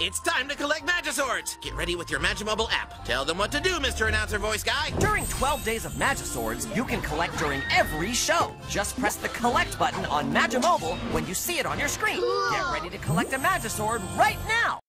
It's time to collect Magiswords! Get ready with your Magimobile app. Tell them what to do, Mr. Announcer Voice Guy. During 12 days of Magiswords, you can collect during every show. Just press the collect button on Magimobile when you see it on your screen. Get ready to collect a Magisword right now!